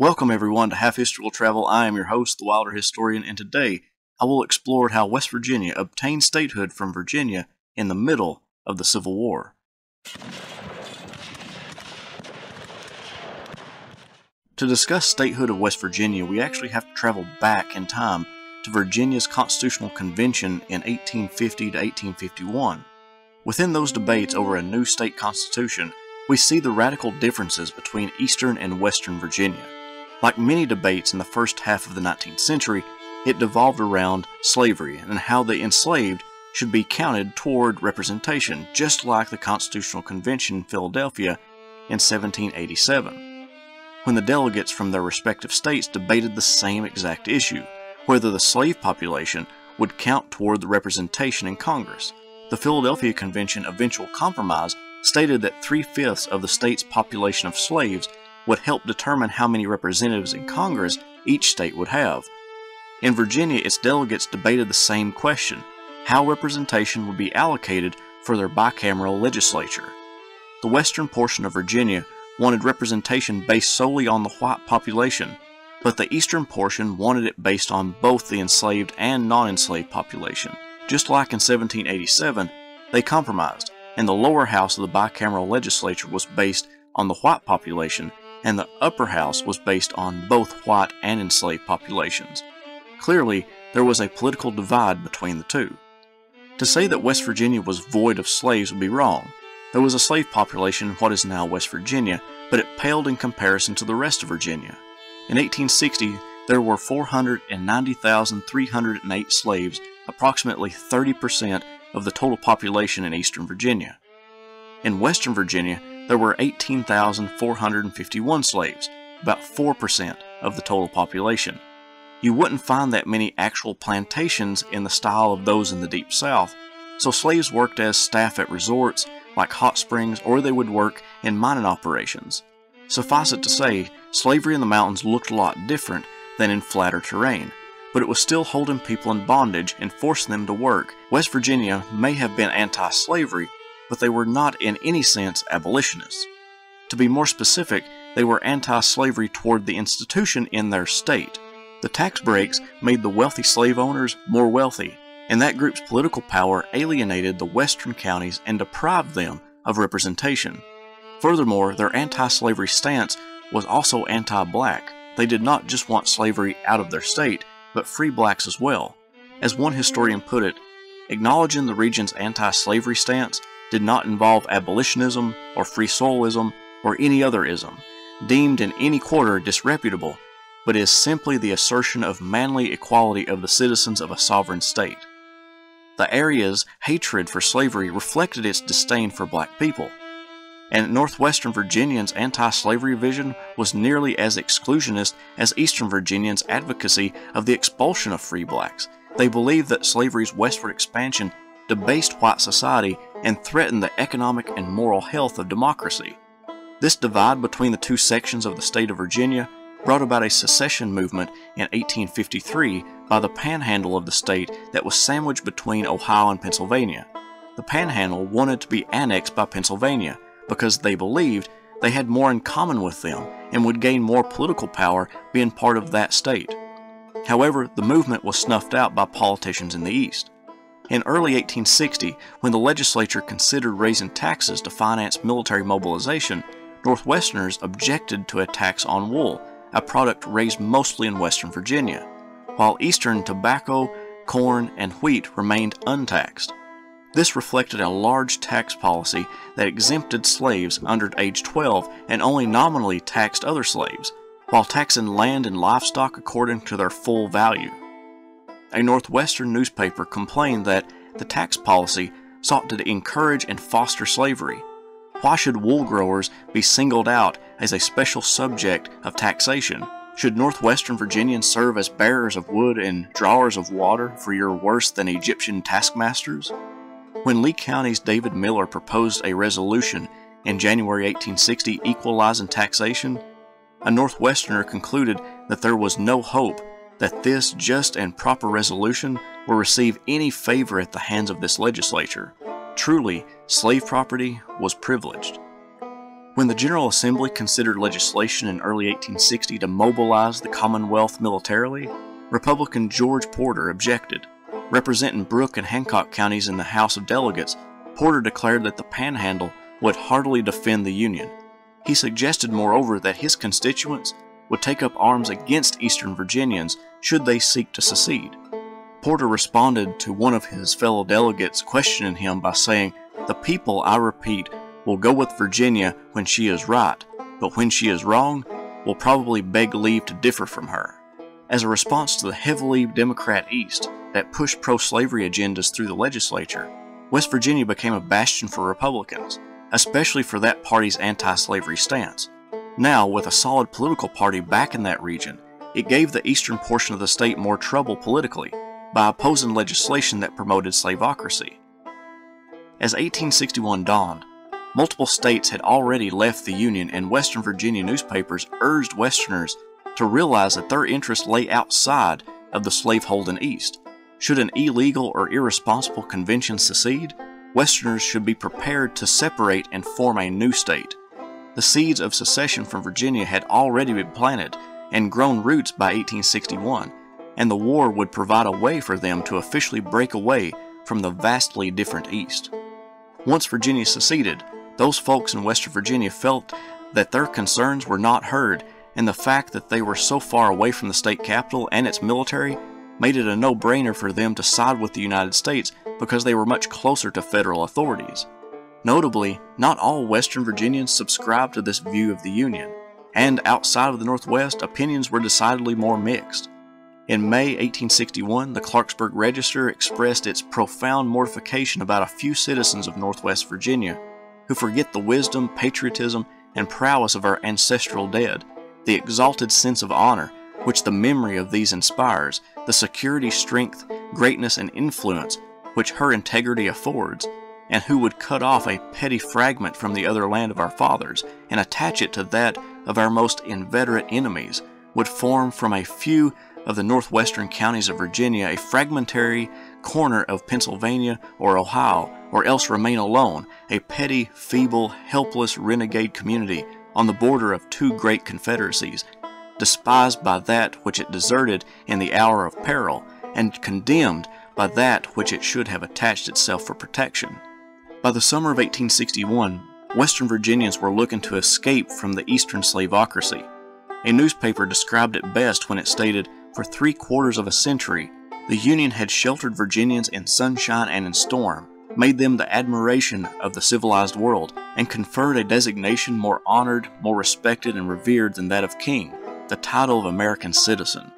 Welcome everyone to Have History Will Travel. I am your host, the Wilder Historian, and today I will explore how West Virginia obtained statehood from Virginia in the middle of the Civil War. To discuss statehood of West Virginia, we actually have to travel back in time to Virginia's Constitutional Convention in 1850 to 1851. Within those debates over a new state constitution, we see the radical differences between Eastern and Western Virginia. Like many debates in the first half of the 19th century, it devolved around slavery and how the enslaved should be counted toward representation, just like the Constitutional Convention in Philadelphia in 1787, when the delegates from their respective states debated the same exact issue whether the slave population would count toward the representation in Congress. The Philadelphia Convention eventual compromise stated that three fifths of the state's population of slaves would help determine how many representatives in Congress each state would have. In Virginia, its delegates debated the same question how representation would be allocated for their bicameral legislature. The western portion of Virginia wanted representation based solely on the white population, but the eastern portion wanted it based on both the enslaved and non enslaved population. Just like in 1787, they compromised, and the lower house of the bicameral legislature was based on the white population and the upper house was based on both white and enslaved populations. Clearly, there was a political divide between the two. To say that West Virginia was void of slaves would be wrong. There was a slave population in what is now West Virginia, but it paled in comparison to the rest of Virginia. In 1860, there were 490,308 slaves, approximately 30% of the total population in eastern Virginia. In western Virginia, there were 18,451 slaves, about 4% of the total population. You wouldn't find that many actual plantations in the style of those in the Deep South, so slaves worked as staff at resorts like hot springs or they would work in mining operations. Suffice it to say, slavery in the mountains looked a lot different than in flatter terrain, but it was still holding people in bondage and forcing them to work. West Virginia may have been anti slavery, but they were not in any sense abolitionists. To be more specific, they were anti slavery toward the institution in their state. The tax breaks made the wealthy slave owners more wealthy, and that group's political power alienated the western counties and deprived them of representation. Furthermore, their anti slavery stance was also anti black. They did not just want slavery out of their state, but free blacks as well. As one historian put it, acknowledging the region's anti slavery stance did not involve abolitionism or free soilism or any other ism, deemed in any quarter disreputable, but is simply the assertion of manly equality of the citizens of a sovereign state. The area's hatred for slavery reflected its disdain for black people, and Northwestern Virginians' anti slavery vision was nearly as exclusionist as Eastern Virginians' advocacy of the expulsion of free blacks. They believed that slavery's westward expansion debased white society and threaten the economic and moral health of democracy. This divide between the two sections of the state of Virginia brought about a secession movement in 1853 by the panhandle of the state that was sandwiched between Ohio and Pennsylvania. The panhandle wanted to be annexed by Pennsylvania because they believed they had more in common with them and would gain more political power being part of that state. However, the movement was snuffed out by politicians in the East. In early 1860, when the legislature considered raising taxes to finance military mobilization, Northwesterners objected to a tax on wool, a product raised mostly in Western Virginia, while Eastern tobacco, corn, and wheat remained untaxed. This reflected a large tax policy that exempted slaves under age 12 and only nominally taxed other slaves, while taxing land and livestock according to their full value a Northwestern newspaper complained that the tax policy sought to encourage and foster slavery. Why should wool growers be singled out as a special subject of taxation? Should Northwestern Virginians serve as bearers of wood and drawers of water for your worse than Egyptian taskmasters? When Lee County's David Miller proposed a resolution in January 1860 equalizing taxation, a Northwesterner concluded that there was no hope that this just and proper resolution will receive any favor at the hands of this legislature. Truly, slave property was privileged. When the General Assembly considered legislation in early 1860 to mobilize the Commonwealth militarily, Republican George Porter objected. Representing Brooke and Hancock counties in the House of Delegates, Porter declared that the Panhandle would heartily defend the Union. He suggested, moreover, that his constituents would take up arms against Eastern Virginians should they seek to secede. Porter responded to one of his fellow delegates questioning him by saying, The people, I repeat, will go with Virginia when she is right, but when she is wrong, will probably beg leave to differ from her. As a response to the heavily Democrat East that pushed pro slavery agendas through the legislature, West Virginia became a bastion for Republicans, especially for that party's anti slavery stance. Now, with a solid political party back in that region, it gave the eastern portion of the state more trouble politically by opposing legislation that promoted slavocracy. As 1861 dawned, Multiple states had already left the Union, and Western Virginia newspapers urged Westerners to realize that their interests lay outside of the slaveholding East. Should an illegal or irresponsible convention secede, Westerners should be prepared to separate and form a new state. The seeds of secession from Virginia had already been planted and grown roots by 1861, and the war would provide a way for them to officially break away from the vastly different East. Once Virginia seceded, those folks in Western Virginia felt that their concerns were not heard, and the fact that they were so far away from the state capital and its military made it a no brainer for them to side with the United States because they were much closer to federal authorities. Notably, not all Western Virginians subscribed to this view of the Union, and outside of the Northwest, opinions were decidedly more mixed. In May 1861, the Clarksburg Register expressed its profound mortification about a few citizens of Northwest Virginia who forget the wisdom, patriotism, and prowess of our ancestral dead, the exalted sense of honor which the memory of these inspires, the security, strength, greatness, and influence which her integrity affords, and who would cut off a petty fragment from the other land of our fathers and attach it to that of our most inveterate enemies, would form from a few of the northwestern counties of Virginia a fragmentary corner of Pennsylvania or Ohio, or else remain alone, a petty, feeble, helpless renegade community on the border of two great confederacies, despised by that which it deserted in the hour of peril, and condemned by that which it should have attached itself for protection. By the summer of 1861, Western Virginians were looking to escape from the Eastern slavocracy. A newspaper described it best when it stated, For three quarters of a century, the Union had sheltered Virginians in sunshine and in storm, made them the admiration of the civilized world, and conferred a designation more honored, more respected, and revered than that of king, the title of American citizen.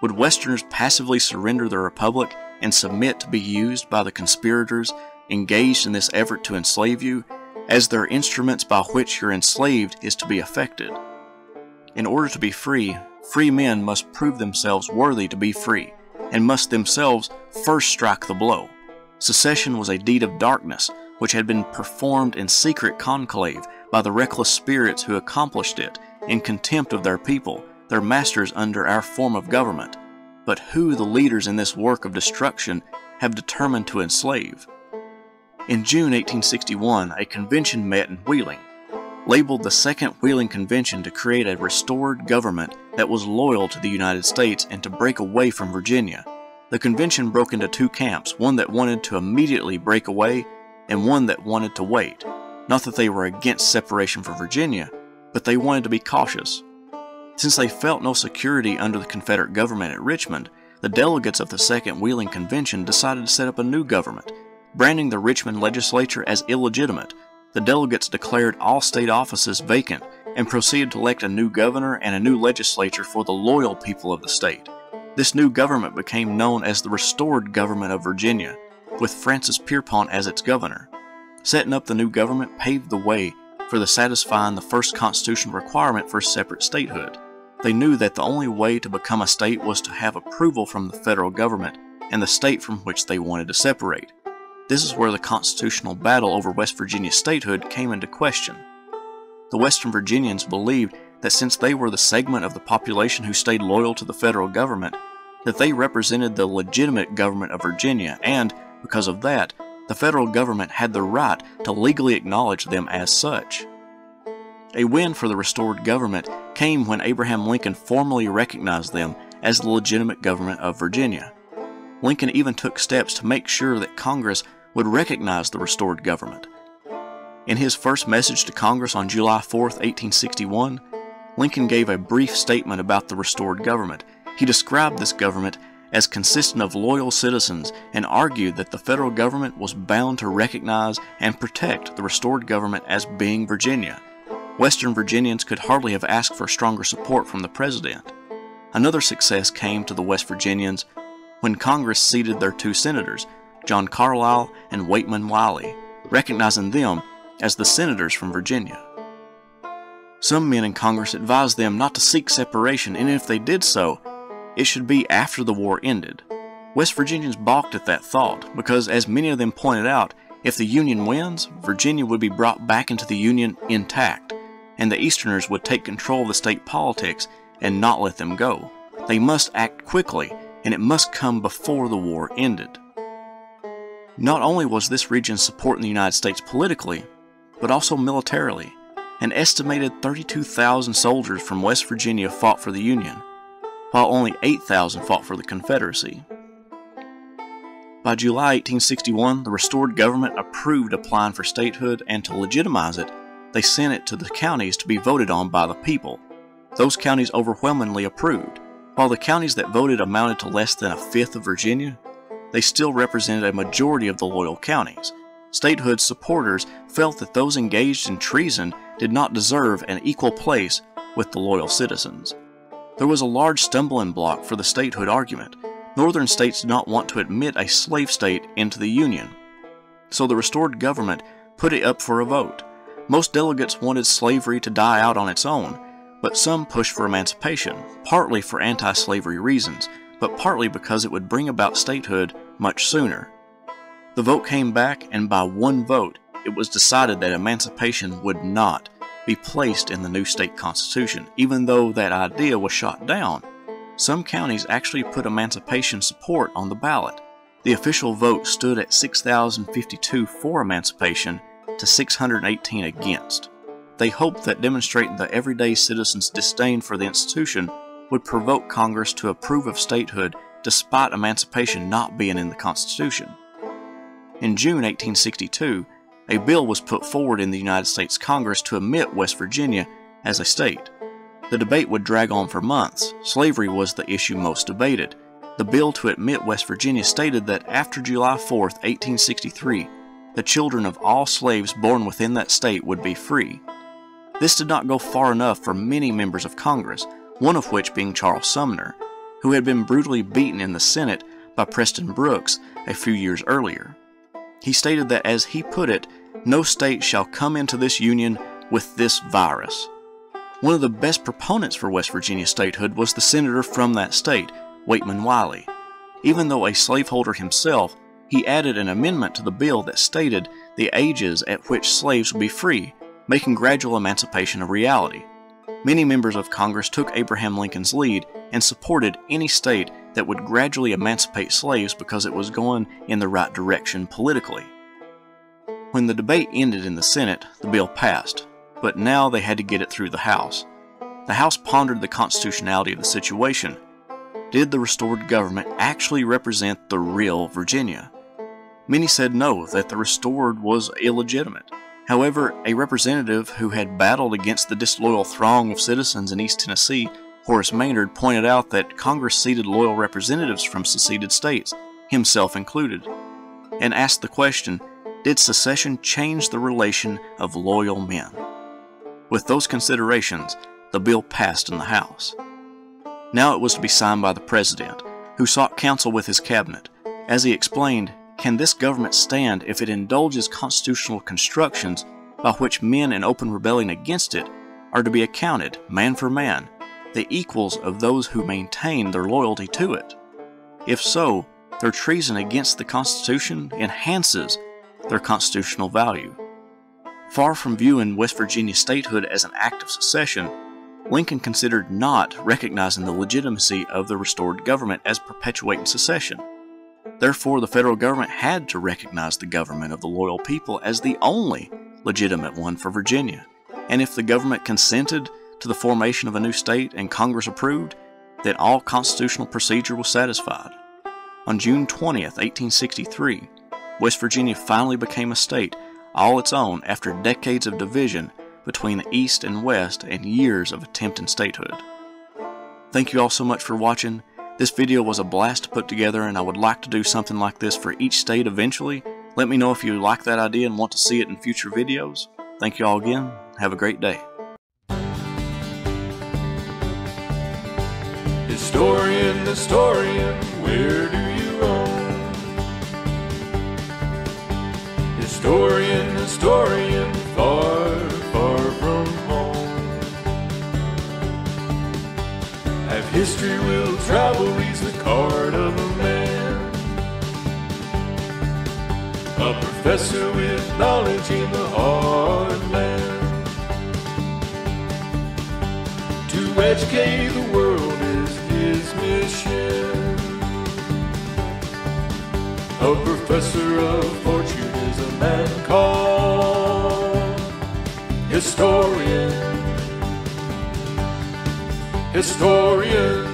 Would Westerners passively surrender the Republic and submit to be used by the conspirators engaged in this effort to enslave you, as their instruments by which your enslaved is to be effected? In order to be free, free men must prove themselves worthy to be free and must themselves first strike the blow. Secession was a deed of darkness which had been performed in secret conclave by the reckless spirits who accomplished it in contempt of their people, their masters under our form of government, but who the leaders in this work of destruction have determined to enslave. In June 1861, a convention met in Wheeling, labeled the Second Wheeling Convention to create a restored government that was loyal to the United States and to break away from Virginia. The convention broke into two camps, one that wanted to immediately break away and one that wanted to wait. Not that they were against separation from Virginia, but they wanted to be cautious. Since they felt no security under the Confederate government at Richmond, the delegates of the Second Wheeling Convention decided to set up a new government, branding the Richmond legislature as illegitimate the delegates declared all state offices vacant and proceeded to elect a new governor and a new legislature for the loyal people of the state. This new government became known as the Restored Government of Virginia, with Francis Pierpont as its governor. Setting up the new government paved the way for the satisfying the first constitutional requirement for separate statehood. They knew that the only way to become a state was to have approval from the federal government and the state from which they wanted to separate. This is where the constitutional battle over West Virginia statehood came into question. The Western Virginians believed that since they were the segment of the population who stayed loyal to the federal government, that they represented the legitimate government of Virginia, and, because of that, the federal government had the right to legally acknowledge them as such. A win for the restored government came when Abraham Lincoln formally recognized them as the legitimate government of Virginia. Lincoln even took steps to make sure that Congress would recognize the restored government. In his first message to Congress on July 4, 1861, Lincoln gave a brief statement about the restored government. He described this government as consisting of loyal citizens and argued that the federal government was bound to recognize and protect the restored government as being Virginia. Western Virginians could hardly have asked for stronger support from the president. Another success came to the West Virginians when Congress seated their two senators, John Carlile and Waitman Willey, recognizing them as the senators from Virginia. Some men in Congress advised them not to seek separation, and if they did so, it should be after the war ended. West Virginians balked at that thought because, as many of them pointed out, if the Union wins, Virginia would be brought back into the Union intact, and the Easterners would take control of the state politics and not let them go. They must act quickly, and it must come before the war ended. Not only was this region supporting the United States politically, but also militarily. An estimated 32,000 soldiers from West Virginia fought for the Union, while only 8,000 fought for the Confederacy. By July 1861, the restored government approved applying for statehood, and to legitimize it, they sent it to the counties to be voted on by the people. Those counties overwhelmingly approved. While the counties that voted amounted to less than a fifth of Virginia, they still represented a majority of the loyal counties. Statehood supporters felt that those engaged in treason did not deserve an equal place with the loyal citizens. There was a large stumbling block for the statehood argument. Northern states did not want to admit a slave state into the Union. So the restored government put it up for a vote. Most delegates wanted slavery to die out on its own, but some pushed for emancipation, partly for anti slavery reasons, but partly because it would bring about statehood much sooner. The vote came back, and by one vote, it was decided that emancipation would not be placed in the new state constitution, even though that idea was shot down. Some counties actually put emancipation support on the ballot. The official vote stood at 6,052 for emancipation to 618 against. They hoped that demonstrating the everyday citizens' disdain for the institution would provoke Congress to approve of statehood despite emancipation not being in the Constitution. In June 1862, a bill was put forward in the United States Congress to admit West Virginia as a state. The debate would drag on for months. Slavery was the issue most debated. The bill to admit West Virginia stated that after July 4, 1863, the children of all slaves born within that state would be free. This did not go far enough for many members of Congress, one of which being Charles Sumner, who had been brutally beaten in the Senate by Preston Brooks a few years earlier. He stated that, as he put it, no state shall come into this union with this virus. One of the best proponents for West Virginia statehood was the senator from that state, Waitman Willey. Even though a slaveholder himself, he added an amendment to the bill that stated the ages at which slaves would be free making gradual emancipation a reality. Many members of Congress took Abraham Lincoln's lead and supported any state that would gradually emancipate slaves because it was going in the right direction politically. When the debate ended in the Senate, the bill passed, but now they had to get it through the House. The House pondered the constitutionality of the situation. Did the restored government actually represent the real Virginia? Many said no, that the restored was illegitimate. However, a representative who had battled against the disloyal throng of citizens in East Tennessee, Horace Maynard, pointed out that Congress seated loyal representatives from seceded states, himself included, and asked the question Did secession change the relation of loyal men? With those considerations, the bill passed in the House. Now it was to be signed by the President, who sought counsel with his cabinet. As he explained, can this government stand if it indulges constitutional constructions by which men in open rebellion against it are to be accounted, man for man, the equals of those who maintain their loyalty to it? If so, their treason against the Constitution enhances their constitutional value. Far from viewing West Virginia statehood as an act of secession, Lincoln considered not recognizing the legitimacy of the restored government as perpetuating secession. Therefore, the federal government had to recognize the government of the loyal people as the only legitimate one for Virginia. and if the government consented to the formation of a new state and Congress approved, then all constitutional procedure was satisfied. On June 20th, 1863, West Virginia finally became a state all its own after decades of division between the East and West and years of attempting statehood. Thank you all so much for watching. This video was a blast to put together and I would like to do something like this for each state eventually. Let me know if you like that idea and want to see it in future videos. Thank you all again. Have a great day. Historian, historian, where do you roam? Historian, historian, history will travel reads the card of a man. A professor with knowledge in the heartland. To educate the world is his mission. A professor of fortune is a man called historian. Historian.